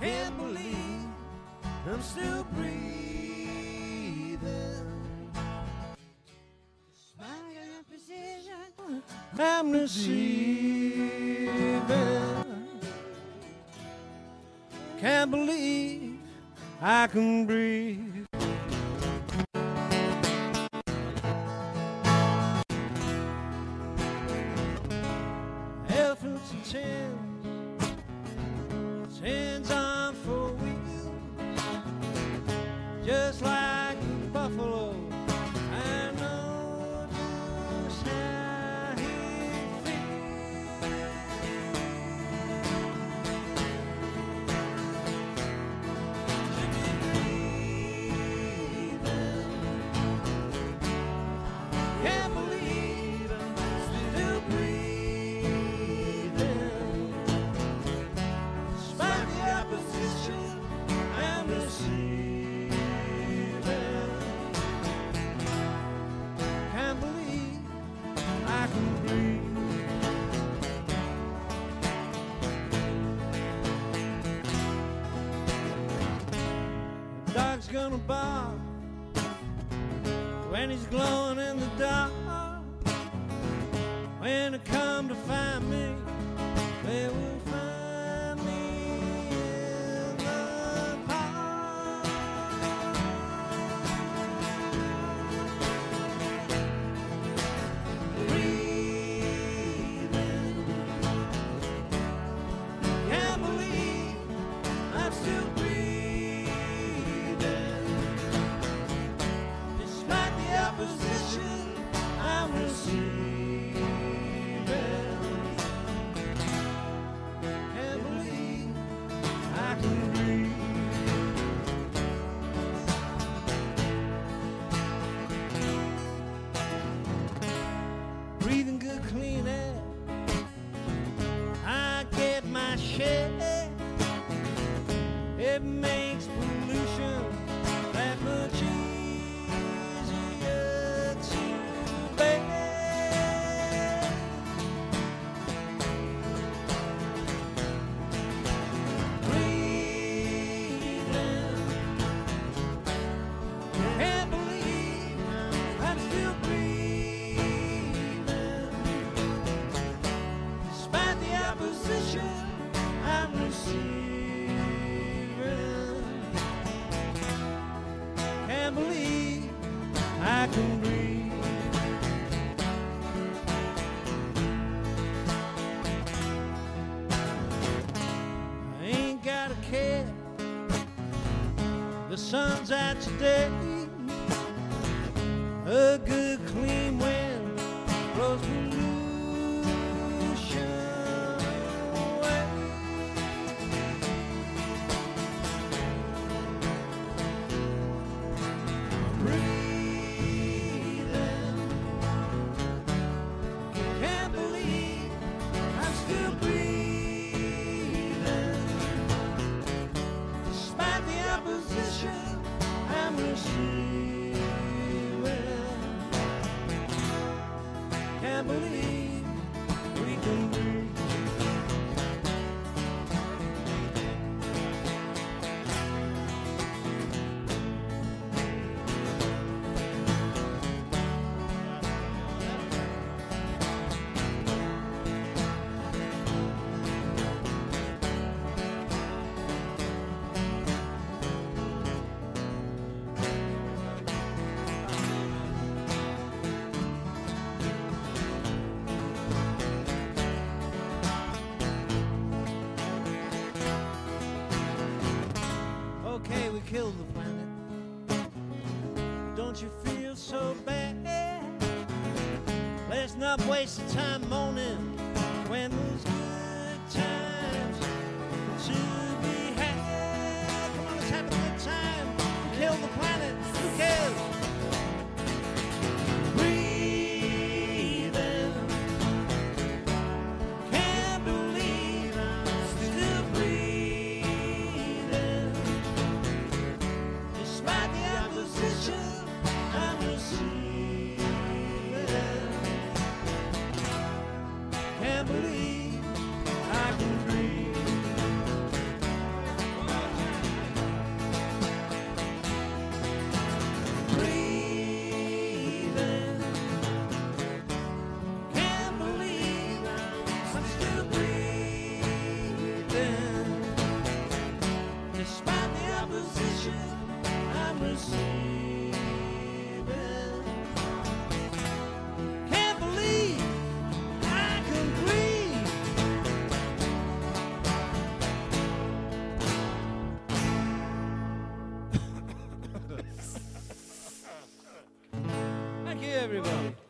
Can't believe I'm still breathing. My position I'm receiving. Can't believe I can breathe. Elephants and tens, just like Gonna bark when he's glowing in the dark. When they come to find me, they will my I can breathe. I ain't got a care. The sun's out today. A good clean wind blows pollution Can't Killed the planet. Don't you feel so bad? Let's not waste time moaning when everybody.